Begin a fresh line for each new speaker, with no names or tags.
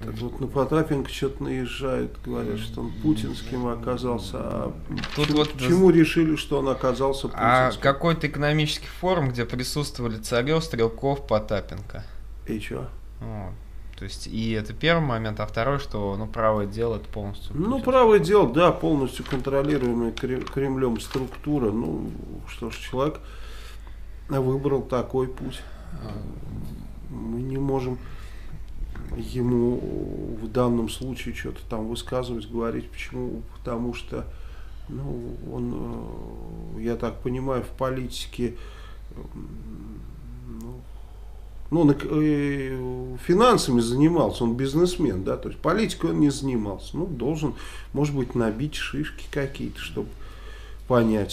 Это вот на Потапенко что-то наезжают, говорят, что он путинским оказался. А
Тут
почему,
вот-
почему решили, что он оказался
А
путинским?
какой-то экономический форум, где присутствовали Царев, Стрелков, Потапенко.
И что?
Вот. То есть, и это первый момент, а второй, что, ну, правое дело это полностью.
Ну, правое дело, да, полностью контролируемая Кре- Кремлем структура. Ну, что ж, человек выбрал такой путь. Мы не можем ему в данном случае что-то там высказывать, говорить. Почему? Потому что, ну, он, э, я так понимаю, в политике, ну, ну, э, финансами занимался, он бизнесмен, да, то есть политикой он не занимался. Ну, должен, может быть, набить шишки какие-то, чтобы понять.